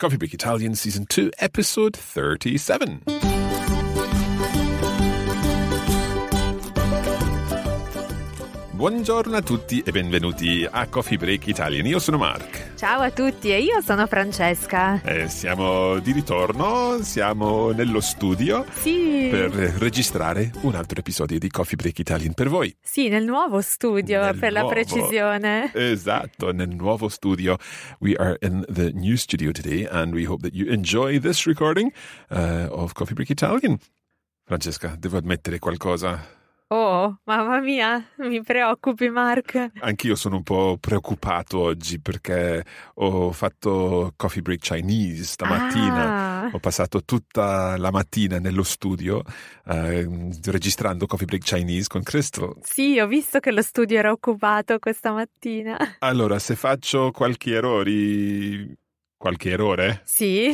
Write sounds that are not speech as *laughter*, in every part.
Coffee Break Italian Season 2, Episode 37. Buongiorno a tutti e benvenuti a Coffee Break Italian. Io sono Mark. Ciao a tutti e io sono Francesca. Eh, siamo di ritorno, siamo nello studio Sì. per registrare un altro episodio di Coffee Break Italian per voi. Sì, nel nuovo studio, Nel per nuovo. la precisione. Esatto, nel nuovo studio. We are in the new studio today and we hope that you enjoy this recording uh, of Coffee Break Italian. Francesca, devo ammettere qualcosa. Oh, mamma mia, mi preoccupi, Mark. Anch'io sono un po' preoccupato oggi perché ho fatto Coffee Break Chinese stamattina. Ah, Ho passato tutta la mattina nello studio eh, registrando Coffee Break Chinese con Crystal. sì, ho visto che lo studio era occupato questa mattina. Allora, se faccio qualche errore, qualche errore, Sì?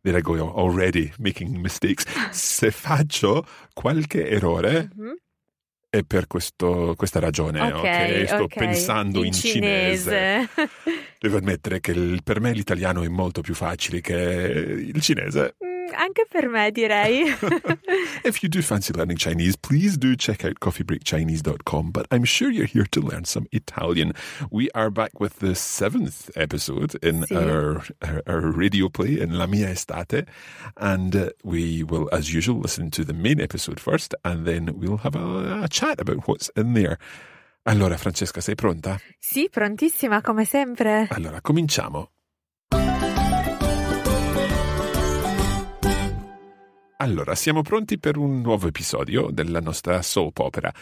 there I go already making mistakes. *laughs* Se faccio qualche errore Mhm. È per questo- questa ragione, ok? Ok, Sto ok. pensando in, cinese. cinese. Devo ammettere che il- per me l'italiano è molto più facile che il cinese. Mm, Anche per me, direi. *laughs* If you do fancy learning Chinese, please do check out coffeebreakchinese.com. But I'm sure you're here to learn some Italian. We are back with the seventh episode in our, our, our radio play in La Mia Estate. And uh, we will, as usual, listen to the main episode first, and then we'll have a, a chat about what's in there. Allora, Francesca, sei pronta? sì, prontissima come sempre. Allora, cominciamo. Allora, siamo pronti per un nuovo episodio della nostra soap opera.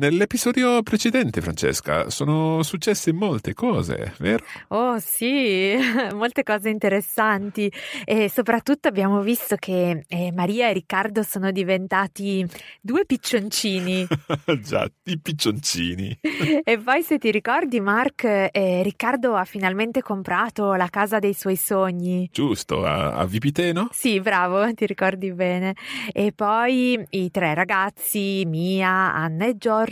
Nell'episodio precedente, Francesca, sono successe molte cose, vero? Oh sì, *laughs* molte cose interessanti e soprattutto abbiamo visto che eh, Maria e Riccardo sono diventati due piccioncini *laughs* Già, i piccioncini. *laughs* e poi se ti ricordi Mark, eh, Riccardo ha finalmente comprato la casa dei suoi sogni. Giusto, a, a Vipiteno? Sì, bravo, ti ricordi bene. E poi i tre ragazzi, Mia, Anna e Giorgio,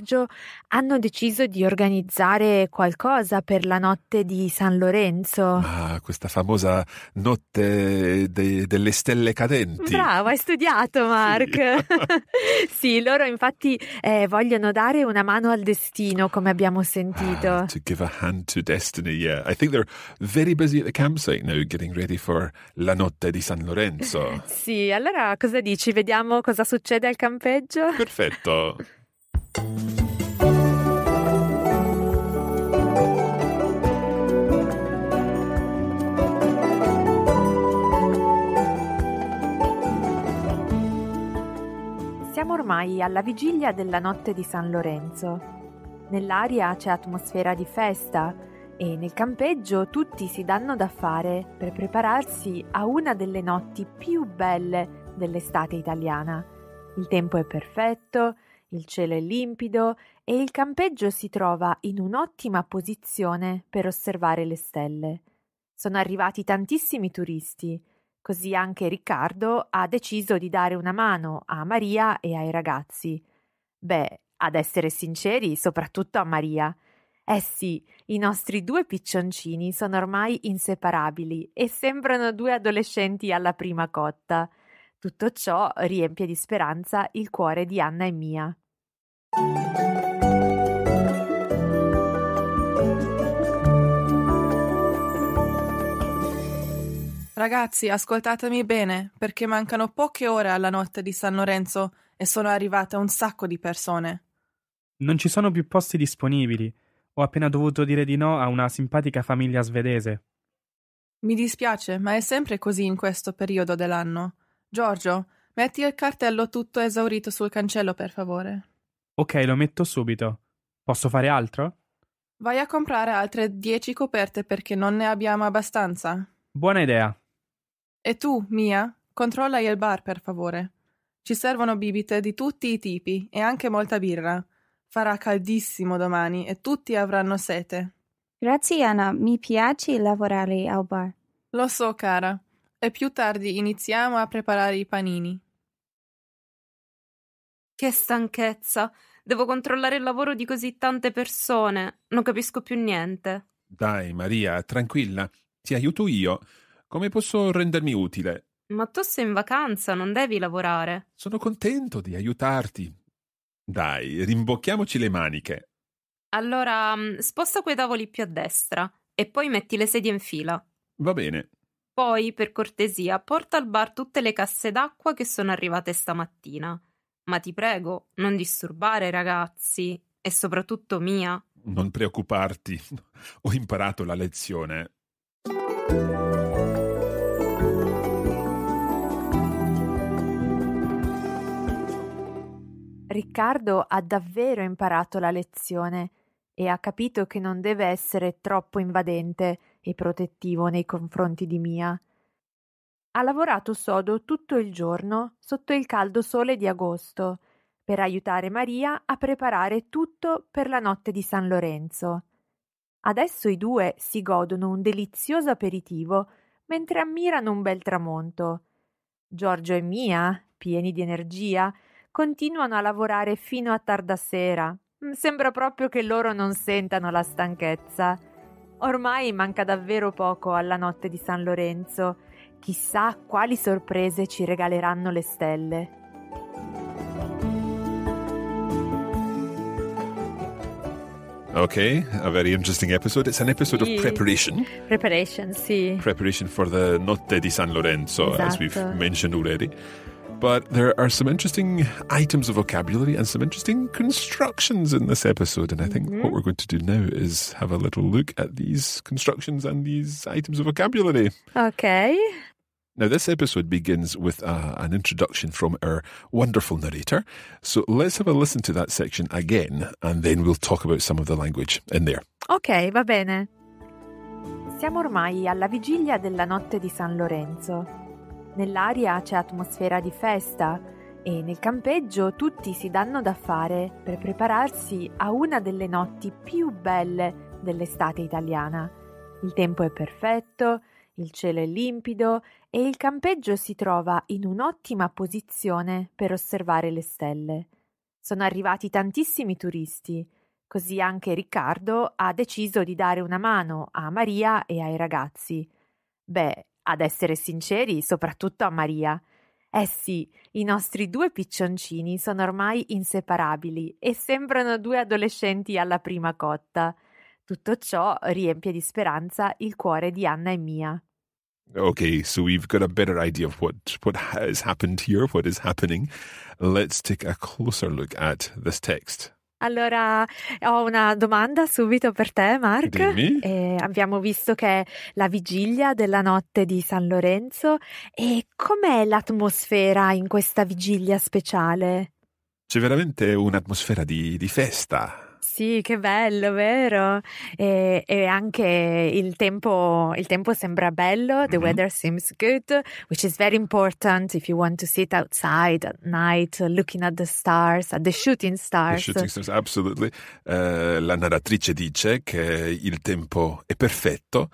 hanno deciso di organizzare qualcosa per la notte di San Lorenzo. Ah, questa famosa notte de- delle stelle cadenti. Bravo, hai studiato, Mark. *laughs* sì, loro infatti eh, vogliono dare una mano al destino, come abbiamo sentito. Ah, to give a hand to destiny, yeah. I think they're very busy at the campsite now getting ready for la notte di San Lorenzo. Sì, allora cosa dici? Vediamo cosa succede al campeggio? Perfetto. Siamo ormai alla vigilia della notte di San Lorenzo. Nell'aria c'è atmosfera di festa e nel campeggio tutti si danno da fare per prepararsi a una delle notti più belle dell'estate italiana. Il tempo è perfetto, il cielo è limpido e il campeggio si trova in un'ottima posizione per osservare le stelle. Sono arrivati tantissimi turisti, così anche Riccardo ha deciso di dare una mano a Maria e ai ragazzi. Beh, ad essere sinceri, soprattutto a Maria. Eh sì, i nostri due piccioncini sono ormai inseparabili e sembrano due adolescenti alla prima cotta. Tutto ciò riempie di speranza il cuore di Anna e Mia. Ragazzi, ascoltatemi bene, perché mancano poche ore alla notte di San Lorenzo e sono arrivate un sacco di persone. Non ci sono più posti disponibili. Ho appena dovuto dire di no a una simpatica famiglia svedese. Mi dispiace, ma è sempre così in questo periodo dell'anno. Giorgio, metti il cartello tutto esaurito sul cancello, per favore. Ok, lo metto subito. Posso fare altro? Vai a comprare altre dieci coperte perché non ne abbiamo abbastanza. Buona idea. E tu, Mia, controlla il bar, per favore. Ci servono bibite di tutti i tipi e anche molta birra. Farà caldissimo domani e tutti avranno sete. Grazie Anna, mi piace lavorare al bar. Lo so, cara. E più tardi iniziamo a preparare i panini. Che stanchezza! Devo controllare il lavoro di così tante persone. Non capisco più niente. Dai, Maria, tranquilla, ti aiuto io. Come posso rendermi utile? Ma tu sei in vacanza, non devi lavorare. Sono contento di aiutarti. Dai, rimbocchiamoci le maniche. Allora, mm, sposta quei tavoli più a destra e poi metti le sedie in fila. Va bene. Poi, per cortesia, porta al bar tutte le casse d'acqua che sono arrivate stamattina. Ma ti prego, non disturbare i ragazzi, e soprattutto Mia. Non preoccuparti. *laughs* Ho imparato la lezione. Riccardo ha davvero imparato la lezione e ha capito che non deve essere troppo invadente e protettivo nei confronti di Mia. Ha lavorato sodo tutto il giorno sotto il caldo sole di agosto per aiutare Maria a preparare tutto per la notte di San Lorenzo. Adesso i due si godono un delizioso aperitivo mentre ammirano un bel tramonto. Giorgio e Mia, pieni di energia, continuano a lavorare fino a tarda sera. Sembra proprio che loro non sentano la stanchezza. Ormai manca davvero poco alla notte di San Lorenzo. Chissà quali sorprese ci regaleranno le stelle. Okay, a very interesting episode. It's an episode Sì. of preparation. Preparation, sì. Preparation for the Notte di San Lorenzo, as we've Esatto. mentioned already. But there are some interesting items of vocabulary and some interesting constructions in this episode. And I think what we're going to do now is have a little look at these constructions and these items of vocabulary. Ok. Now, this episode begins with uh, an introduction from our wonderful narrator. So let's have a listen to that section again, and then we'll talk about some of the language in there. Ok, va bene. Siamo ormai alla vigilia della notte di San Lorenzo. Nell'aria c'è atmosfera di festa e nel campeggio tutti si danno da fare per prepararsi a una delle notti più belle dell'estate italiana. Il tempo è perfetto, il cielo è limpido e il campeggio si trova in un'ottima posizione per osservare le stelle. Sono arrivati tantissimi turisti, così anche Riccardo ha deciso di dare una mano a Maria e ai ragazzi. Beh, ad essere sinceri, soprattutto a Maria. Eh sì, i nostri due piccioncini sono ormai inseparabili e sembrano due adolescenti alla prima cotta. Tutto ciò riempie di speranza il cuore di Anna e Mia. Okay, so we've got a better idea of what, what has happened here, what is happening. Let's take a closer look at this text. Allora, ho una domanda subito per te, Mark. Dimmi. Eh, abbiamo visto che è la vigilia della notte di San Lorenzo e com'è l'atmosfera in questa vigilia speciale? C'è veramente un'atmosfera di, di festa. Sì, che bello, vero? E, e anche il tempo, il tempo sembra bello, the Mhm. weather seems good, which is very important if you want to sit outside at night uh, looking at the stars, at the shooting The stars. shooting stars, absolutely. Eh, la narratrice dice che il tempo è perfetto,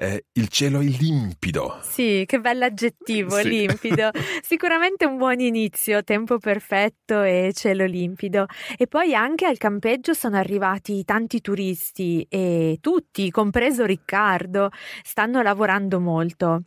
eh, il cielo è limpido. Sì, che bell'aggettivo, Sì. limpido. *laughs* Sicuramente un buon inizio, tempo perfetto e cielo limpido. E poi anche al campeggio sono arrivati tanti turisti e tutti, compreso Riccardo, stanno lavorando molto.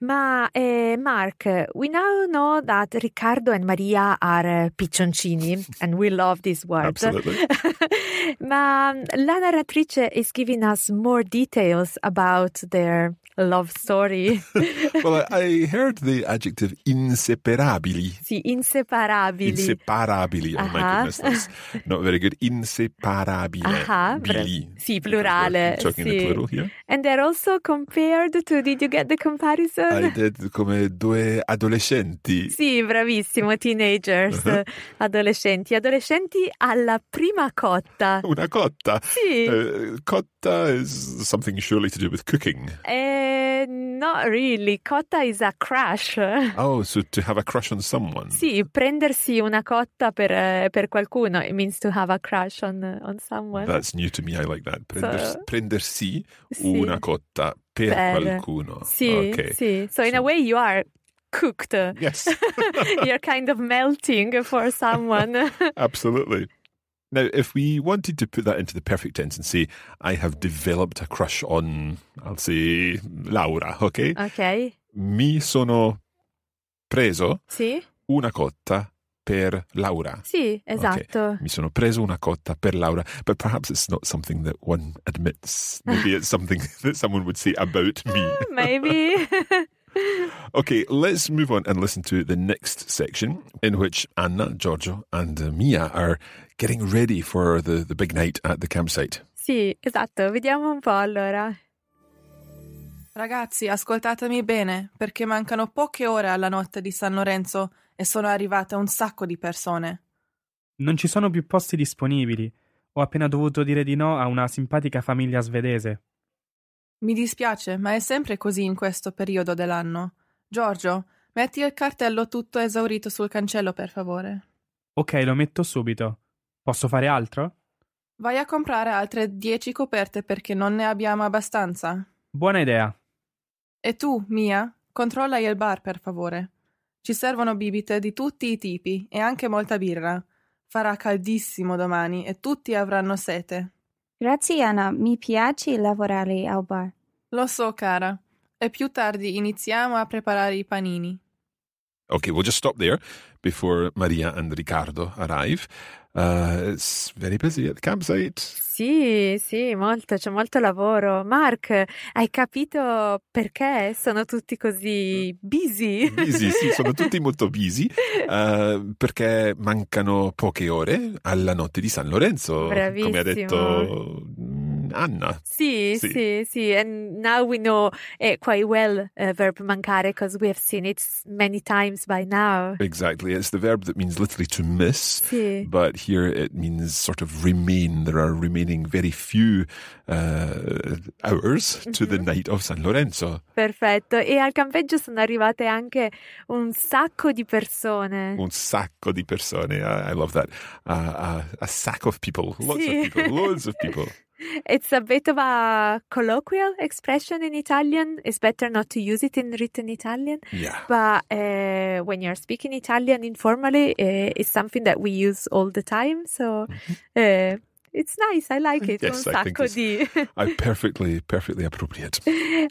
Ma eh, Mark, we now know that Riccardo and Maria are piccioncini, *laughs* and we love this word. Absolutely. *laughs* Ma la narratrice is giving us more details about their love story. *laughs* well, I, heard the adjective inseparabili. sì, inseparabili. Inseparabili. Oh my Ah. goodness, that's not very good. Inseparabile. Bili. sì, plurale, Talking in sì. the plural here. And they're also compared to, did you get the comparison? I did come due adolescenti. Sì, bravissimo, teenagers, Uh-huh. adolescenti, adolescenti alla prima cotta. Una cotta. Sì, Uh, cotta is something surely to do with cooking. eh, not really, cotta is a crush. Oh, so to have a crush on someone. Sì, prendersi una cotta per, eh, per qualcuno, it means to have a crush on, on someone. That's new to me. I like that. Prender, So- prendersi Sì. una cotta per, Per- qualcuno. Sì, Ok. sì. So in a way you are cooked. Yes. *laughs* You're kind of melting for someone. *laughs* Absolutely. Now, if we wanted to put that into the perfect tense and say, I have developed a crush on, I'll say, Laura, ok? Ok. Mi sono preso Sì? una cotta per Laura. Sì, esatto. Mi sono preso una cotta per Laura, but perhaps it's not something that one admits. Maybe it's something *laughs* that someone would say about me. Maybe. *laughs* Okay, let's move on and listen to the next section in which Anna, Giorgio, and uh, Mia are getting ready for the, the big night at the campsite. sì, esatto. Vediamo un po' allora. Ragazzi, ascoltatemi bene, perché mancano poche ore alla notte di San Lorenzo e sono arrivate un sacco di persone. Non ci sono più posti disponibili. Ho appena dovuto dire di no a una simpatica famiglia svedese. Mi dispiace, ma è sempre così in questo periodo dell'anno. Giorgio, metti il cartello tutto esaurito sul cancello, per favore. Ok, lo metto subito. Posso fare altro? Vai a comprare altre dieci coperte perché non ne abbiamo abbastanza. Buona idea. E tu, Mia, controlla il bar, per favore. Ci servono bibite di tutti i tipi e anche molta birra. Farà caldissimo domani e tutti avranno sete. Grazie Anna, mi piace lavorare al bar. Lo so, cara. E più tardi iniziamo a preparare i panini. Okay, we'll just stop there before Maria and Riccardo arrive. Uh, it's very busy at the campsite. Sì, sì, molto, c'è molto lavoro. Mark, hai capito perché sono tutti così busy? Busy, sì, sono tutti molto busy uh, perché mancano poche ore alla notte di San Lorenzo, come ha Bravissimo. detto Anna. Sì, Sì. sì, sì, and now we know eh, quite well uh, verb mancare because we have seen it many times by now. Exactly. It's the verb that means literally to miss. Sì, But here it means sort of remain. There are remaining very few uh, hours to the Mhm. night of San Lorenzo. perfetto. E al campeggio sono arrivate anche un sacco di persone. Un sacco di persone. I, I love that. Uh, uh, a sack of people. Lots Sì. of people. Loads of people. *laughs* It's a bit of a colloquial expression in Italian. It's better not to use it in written Italian. Yeah. But uh, when you're speaking Italian informally, uh, it's something that we use all the time. So uh, it's nice. I like it. Yes, Un I think sacco di. *laughs* Perfectly, perfectly appropriate.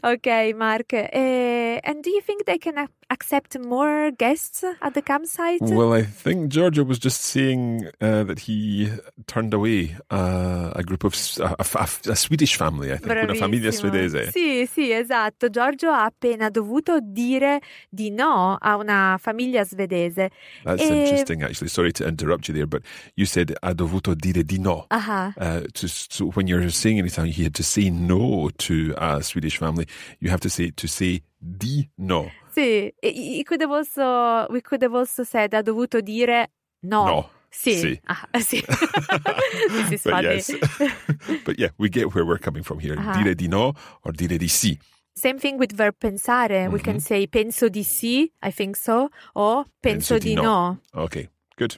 okay, Mark. Uh, and do you think they can ac- accept more guests at the campsite? Well, I think Giorgio was just saying uh, that he turned away uh, a group of a Swedish family. I think una famiglia svedese. Sì, sì, esatto. Giorgio ha appena dovuto dire di no a una famiglia svedese. That's Eh, interesting, actually. Sorry to interrupt you there, but you said ha dovuto dire di no. Ah, Uh, to, so when you're saying anything, he had to say no to a Swedish family. You have to say to say di no. sì. He could have also, we could have also said ha dovuto dire no. No. Sì. Sì. Ah, *laughs* sì. *laughs* This is But funny. yes. *laughs* but yeah, we get where we're coming from here. Ah. Dire di no or dire di sì. Same thing with verb pensare. We can Mhm. say penso di sì, I think so, or penso, Penso di di no. no. Okay, good.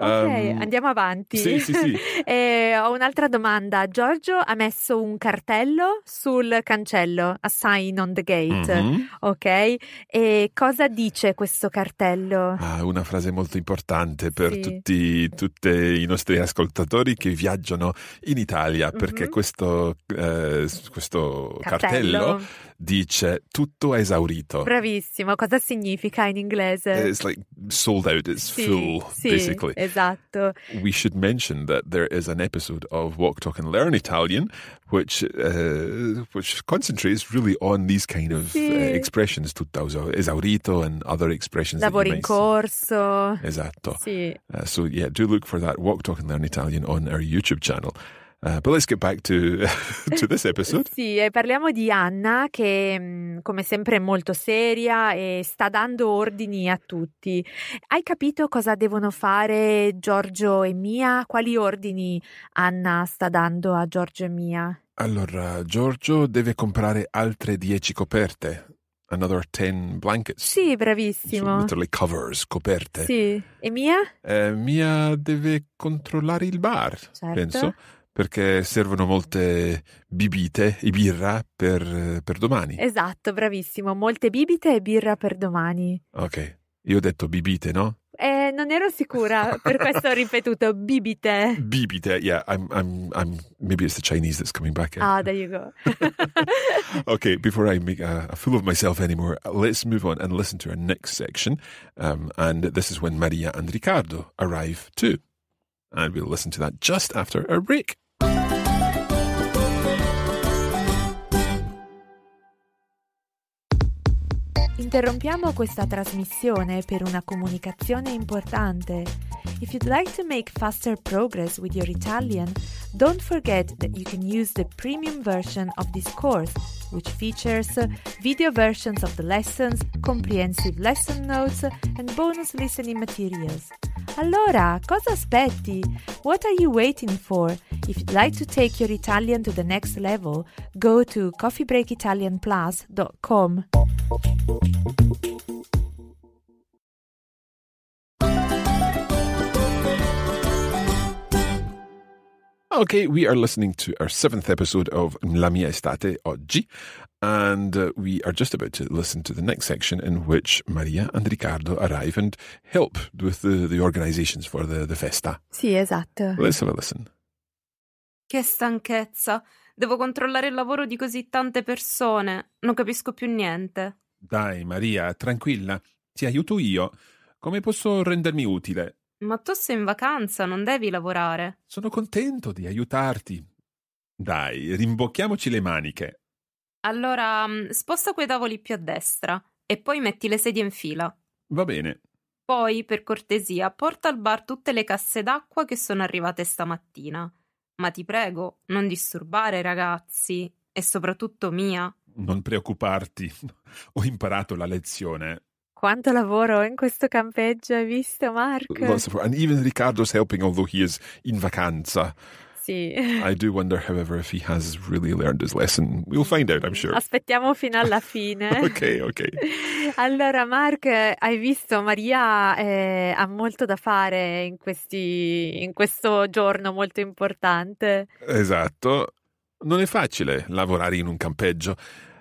Ok, Um, andiamo avanti. sì, sì, sì. *laughs* Eh, ho un'altra domanda. Giorgio ha messo un cartello sul cancello, a sign on the gate, mhm. ok? E cosa dice questo cartello? Ah, una frase molto importante per Sì. tutti, tutti i nostri ascoltatori che viaggiano in Italia, perché Mhm. questo, eh, questo cartello. Dice tutto è esaurito. Bravissimo, cosa significa in inglese? It's like sold out, it's Sì, full, sì, basically. esatto. We should mention that there is an episode of Walk, Talk, and Learn Italian, which uh, which concentrates really on these kind of Sì. uh, expressions, tutto esaurito, and other expressions. Lavoro in might see. corso. Esatto. Sì. Uh, so yeah, do look for that Walk, Talk, and Learn Italian on our YouTube channel. Uh, but let's get back to *laughs* to this episode. Sì, e parliamo di Anna che mh, come sempre è molto seria e sta dando ordini a tutti. Hai capito cosa devono fare Giorgio e Mia? Quali ordini Anna sta dando a Giorgio e Mia? Allora, Giorgio deve comprare altre 10 coperte. Another 10 blankets. Sì, So bravissimo. literally covers, coperte. Sì. E Mia? Eh, Mia deve controllare il bar, Certo. penso, perché servono molte bibite e birra per, per domani. Esatto, bravissimo. Molte bibite e birra per domani. Ok, io ho detto bibite, no? Eh, non ero sicura, per questo ho ripetuto bibite. Bibite. Yeah, I'm, I'm, I'm. Maybe it's the Chinese that's coming back in. Ah, there you go. *laughs* okay, before I make a, a fool of myself anymore, let's move on and listen to our next section. Um, and this is when Maria and Ricardo arrive too. And we'll listen to that just after our break. Interrompiamo questa trasmissione per una comunicazione importante. If you'd like to make faster progress with your Italian, don't forget that you can use the premium version of this course, which features video versions of the lessons, comprehensive lesson notes, and bonus listening materials. Allora, cosa aspetti? What are you waiting for? If you'd like to take your Italian to the next level, go to coffeebreakitalianplus.com. Okay, we are listening to our seventh episode of La mia estate oggi, and uh, we are just about to listen to the next section in which Maria and Riccardo arrive and help with the, the organizations for the, the festa. Sì, esatto. Let's have a listen. Che stanchezza! Devo controllare il lavoro di così tante persone. Non capisco più niente. Dai, Maria, tranquilla, ti aiuto io. Come posso rendermi utile? Ma tu sei in vacanza, non devi lavorare. Sono contento di aiutarti. Dai, rimbocchiamoci le maniche. Allora, mm, sposta quei tavoli più a destra e poi metti le sedie in fila. Va bene. Poi, per cortesia, porta al bar tutte le casse d'acqua che sono arrivate stamattina. Ma ti prego, non disturbare i ragazzi, e soprattutto Mia. Non preoccuparti. *laughs* Ho imparato la lezione. Quanto lavoro in questo campeggio, hai visto of and even Riccardo's helping, although he is in vacanza. Sì. I do wonder, however, if he has really learned his lesson. We'll find out, I'm sure. Aspettiamo fino alla *laughs* fine. ok, ok. Allora, Mark, hai visto, Maria eh, ha molto da fare in, questi, in questo giorno molto importante. Esatto. Non è facile lavorare in un campeggio.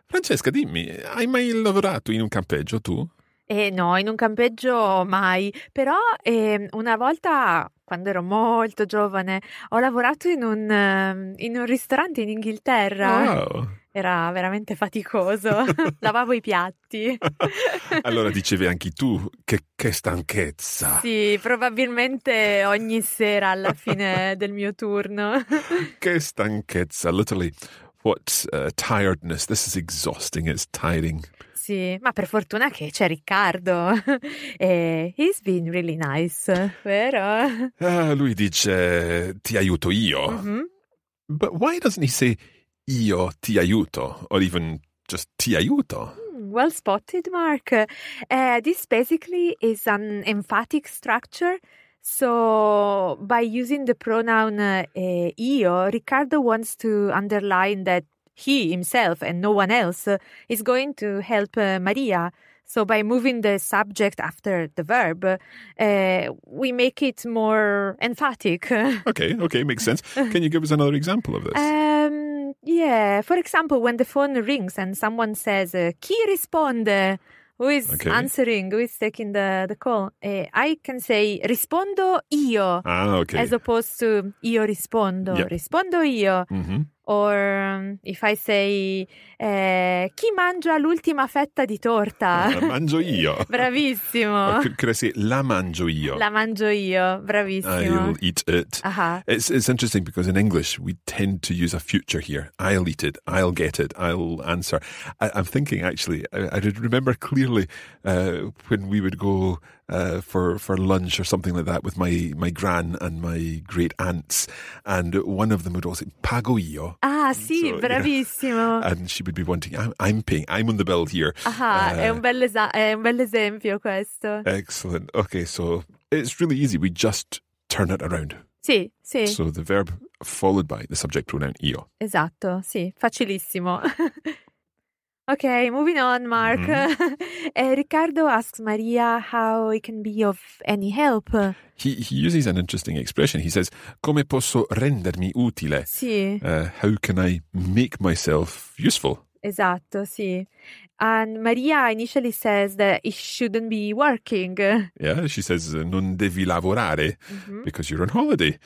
Francesca, dimmi, hai mai lavorato in un campeggio tu? Eh, no, in un campeggio mai, però eh, una volta, quando ero molto giovane, ho lavorato in un, ehm, in un ristorante in Inghilterra. Wow. Era veramente faticoso. *laughs* *laughs* Lavavo i piatti. *laughs* allora dicevi anche tu che, che stanchezza. Sì, probabilmente ogni sera alla fine del mio turno. che stanchezza, literally. What uh, tiredness. This is exhausting. It's tiring. Sì, ma per fortuna che c'è Riccardo. *laughs* e he's been really nice, vero? Ah, lui dice ti aiuto io. Mhm. But why doesn't he say io ti aiuto? Or even just ti aiuto? Hmm, Well spotted, Mark. Uh, this basically is an emphatic structure. So, by using the pronoun uh, eh, io, Riccardo wants to underline that he himself and no one else uh, is going to help uh, Maria. So, by moving the subject after the verb, uh, we make it more emphatic. *laughs* Okay, okay, makes sense. Can you give us another example of this? Um, yeah, for example, when the phone rings and someone says, uh, Chi risponde? Who is Okay. answering? Who is taking the, the call? Eh, I can say rispondo io ah, okay. as opposed to io rispondo. Yeah. Rispondo io. hmm Or um, if I say eh, chi mangia l'ultima fetta di torta? La mangio io. *laughs* Bravissimo. could, could I say la mangio io? La mangio io. Bravissimo. I'll eat it. Aha. It's it's interesting because in English we tend to use a future here. I'll eat it. I'll get it. I'll answer. I, I'm thinking actually. I, I remember clearly uh, when we would go uh, for for lunch or something like that with my my gran and my great aunts, and one of them would always say "pago io," Ah, sì, So, bravissimo. and she would be wanting, "I'm, I'm paying. I'm on the bill here." Ah, è, Uh, un bel esa- è un bel esempio questo. Excellent. Okay, so it's really easy. We just turn it around. Sì, sì, So the verb followed by the subject pronoun io. esatto, sì, facilissimo. *laughs* ok, moving on, Mark. *laughs* Eh, Riccardo asks Maria how he can be of any help. He, he uses an interesting expression. He says, Come posso rendermi utile? Sì, Uh, how can I make myself useful? esatto, sì. And Maria initially says that it shouldn't be working. Yeah, she says, uh, non devi lavorare Mhm. because you're on holiday.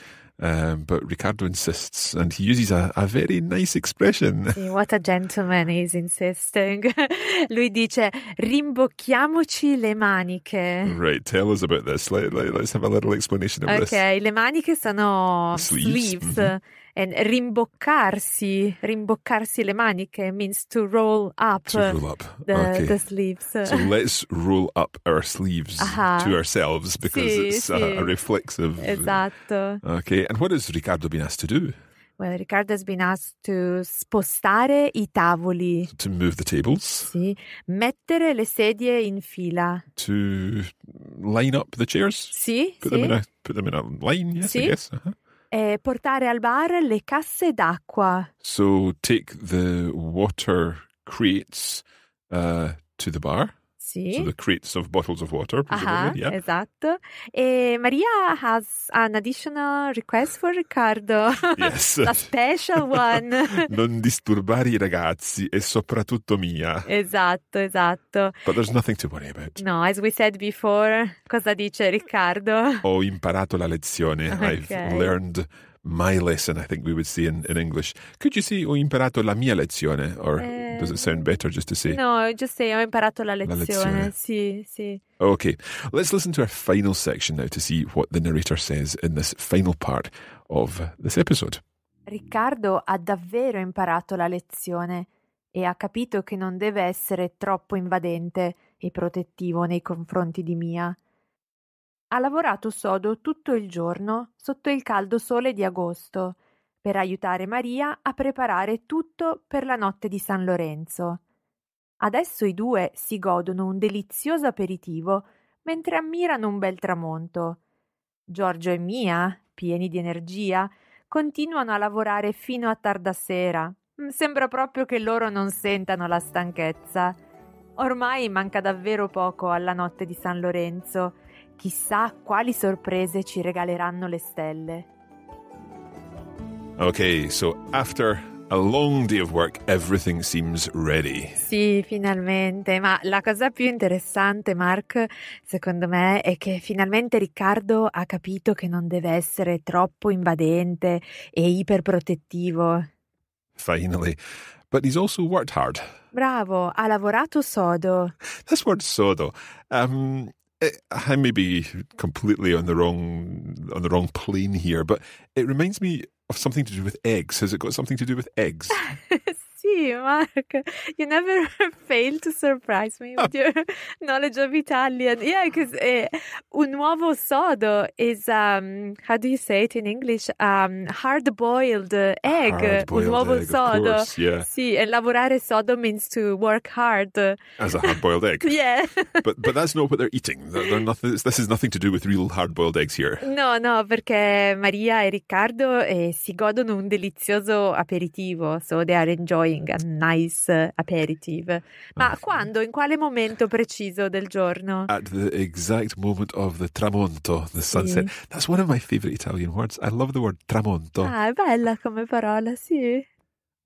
Um, but Ricardo insists, and he uses a, a very nice expression. *laughs* Sì, what a gentleman is insisting. *laughs* Lui dice rimbocchiamoci le maniche. Right, tell us about this. Let, let, us have a little explanation of this. Ok, le maniche sono Sleeves, sleeves. And rimboccarsi, rimboccarsi le maniche means to roll up To roll up. the, okay. the sleeves. So let's roll up our sleeves Aha. to ourselves because Sì, it's a, sì. a reflexive. Esatto. Okay, and what has Ricardo been asked to do? Well, Riccardo has been asked to spostare i tavoli, To move the tables, sì, mettere le sedie in fila. to line up the chairs, Sì, put sì. them in a put them in a line. Yes, I guess. Uh-huh. E portare al bar le casse d'acqua. So take the water crates uh, to the bar. Sì. So the crates of bottles of water, presumably. yeah. esatto. E Maria has an additional request for Riccardo. Yes. *laughs* A special one. *laughs* non disturbare i ragazzi e soprattutto mia. esatto, esatto. But there's nothing to worry about. No, as we said before, cosa dice Riccardo? Ho imparato la lezione. *laughs* I've Okay. learned my lesson, I think we would say in, in English. Could you say ho imparato la mia lezione? Or does it sound better just to say? No, just say ho imparato la lezione. lezione. Sì, sì. Okay, let's listen to our final section now to see what the narrator says in this final part of this episode. Riccardo ha davvero imparato la lezione e ha capito che non deve essere troppo invadente e protettivo nei confronti di Mia. Ha lavorato sodo tutto il giorno sotto il caldo sole di agosto per aiutare Maria a preparare tutto per la notte di San Lorenzo. Adesso i due si godono un delizioso aperitivo mentre ammirano un bel tramonto. Giorgio e Mia, pieni di energia, continuano a lavorare fino a tarda sera. Mm, Sembra proprio che loro non sentano la stanchezza. Ormai manca davvero poco alla notte di San Lorenzo. Chissà quali sorprese ci regaleranno le stelle. Okay, so after a long day of work, everything seems ready. Sì, finalmente, ma la cosa più interessante, Mark, secondo me, è che finalmente Riccardo ha capito che non deve essere troppo invadente e iperprotettivo. Finally. But he's also worked hard. Bravo, ha lavorato sodo. This word sodo, um, it, I may be completely on the wrong on the wrong plane here, but it reminds me of something to do with eggs. Has it got something to do with eggs? *laughs* sì, Mark, you never *laughs* fail to surprise me with your *laughs* knowledge of Italian. Yeah, because uh, un uovo sodo is, um, how do you say it in English? Um, hard-boiled egg. Hard-boiled un uovo egg, sodo. course, yeah. Sì, e lavorare sodo means to work hard. As a hard-boiled egg. *laughs* Yeah. But but that's not what they're eating. They're, they're nothing. This is nothing to do with real hard-boiled eggs here. No, no, perché Maria e Riccardo eh, si godono un delizioso aperitivo, so they are enjoying a nice aperitif. Ma Ah. quando? In quale momento preciso del giorno? At the exact moment of the tramonto, the Sì. sunset. That's one of my favorite Italian words. I love the word tramonto. Ah, è bella come parola, sì.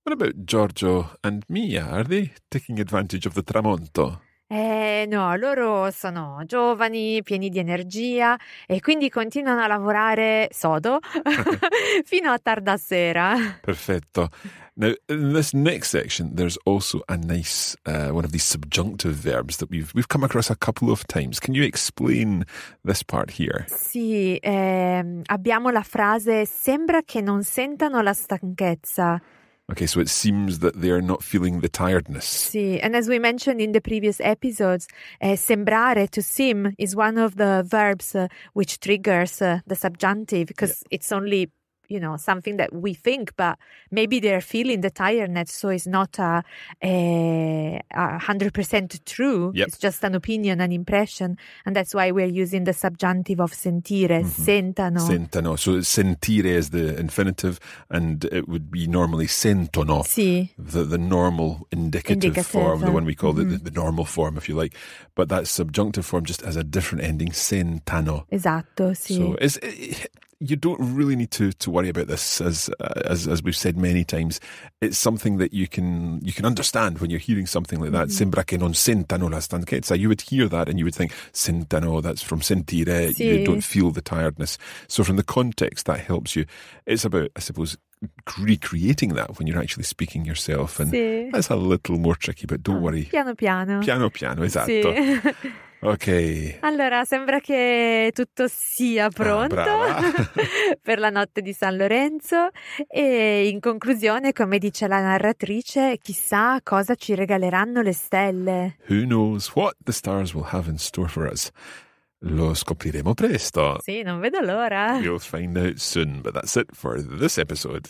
What about Giorgio and Mia? Are they taking advantage of the tramonto? Eh no, loro sono giovani, pieni di energia e quindi continuano a lavorare sodo *laughs* *laughs* fino a tarda sera. Perfetto. Now, in this next section, there's also a nice uh, one of these subjunctive verbs that we've we've come across a couple of times. Can you explain this part here? Sì, ehm, abbiamo la frase sembra che non sentano la stanchezza. Okay, so it seems that they are not feeling the tiredness. Sì, and as we mentioned in the previous episodes, eh, sembrare, to seem, is one of the verbs uh, which triggers uh, the subjunctive because it's only, you know, something that we think, but maybe they're feeling the tiredness, so it's not a, eh, a, a 100% true. Yep. It's just an opinion, an impression, and that's why we're using the subjunctive of sentire, mm-hmm. sentano. Sentano. So sentire is the infinitive, and it would be normally sentono. sì, the, the normal indicative, Indicative, form, the one we call mhm. the, mm-hmm. the normal form, if you like. But that subjunctive form just has a different ending, sentano. esatto, sì. So it's, it, you don't really need to, to worry about this, as as as we've said many times. It's something that you can you can understand when you're hearing something like that. Mm-hmm. Sembra che non sentano la stanchezza. You would hear that and you would think sentano. That's from sentire. Sì. You don't feel the tiredness. So from the context, that helps you. It's about, I suppose, recreating that when you're actually speaking yourself, and Sì. that's a little more tricky. But don't worry. Piano piano. Piano piano, esatto. Sì. *laughs* Ok. Allora, sembra che tutto sia pronto brava. *laughs* per la notte di San Lorenzo e in conclusione, come dice la narratrice, chissà cosa ci regaleranno le stelle. Who knows what the stars will have in store for us? Lo scopriremo presto. Sì, non vedo l'ora. We'll find out soon, but that's it for this episode.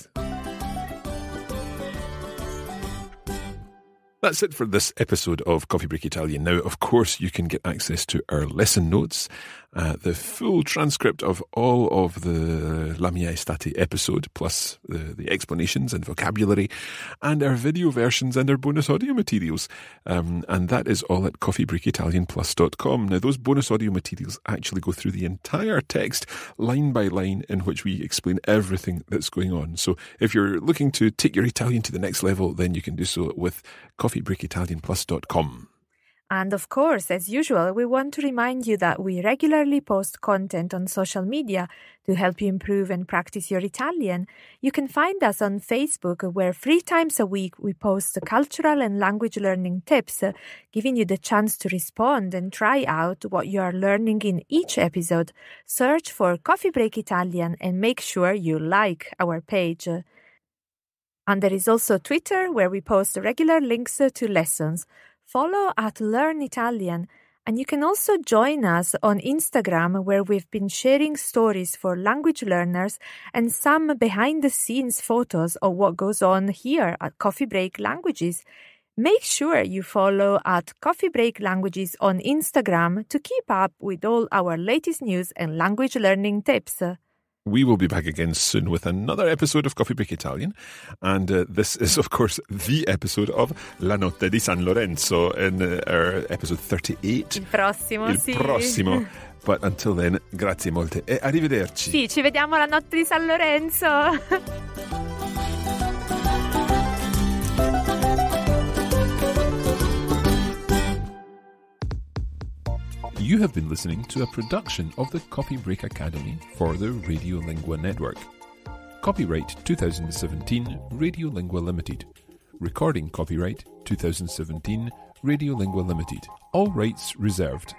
That's it for this episode of Coffee Break Italian. Now, of course, you can get access to our lesson notes, uh, the full transcript of all of the La Mia Estate episode, plus the, the explanations and vocabulary, and our video versions and our bonus audio materials. Um, and that is all at coffeebreakitalianplus.com. Now, those bonus audio materials actually go through the entire text, line by line, in which we explain everything that's going on. So if you're looking to take your Italian to the next level, then you can do so with coffeebreakitalianplus.com. And of course, as usual, we want to remind you that we regularly post content on social media to help you improve and practice your Italian. You can find us on Facebook, where three times a week we post cultural and language learning tips, giving you the chance to respond and try out what you are learning in each episode. Search for Coffee Break Italian and make sure you like our page. And there is also Twitter, where we post regular links to lessons. Follow at Learn Italian. And you can also join us on Instagram, where we've been sharing stories for language learners and some behind the scenes photos of what goes on here at Coffee Break Languages. Make sure you follow at Coffee Break Languages on Instagram to keep up with all our latest news and language learning tips. We will be back again soon with another episode of Coffee Break Italian. And uh, this is, of course, the episode of La Notte di San Lorenzo in uh, our episode 38. Il prossimo, Il sì. prossimo. *laughs* But until then, grazie molte e arrivederci. Sì, ci vediamo la notte di San Lorenzo. *laughs* You have been listening to a production of the Copy Break Academy for the Radiolingua Network. Copyright 2017 Radiolingua Limited. Recording copyright 2017 Radiolingua Limited. All rights reserved.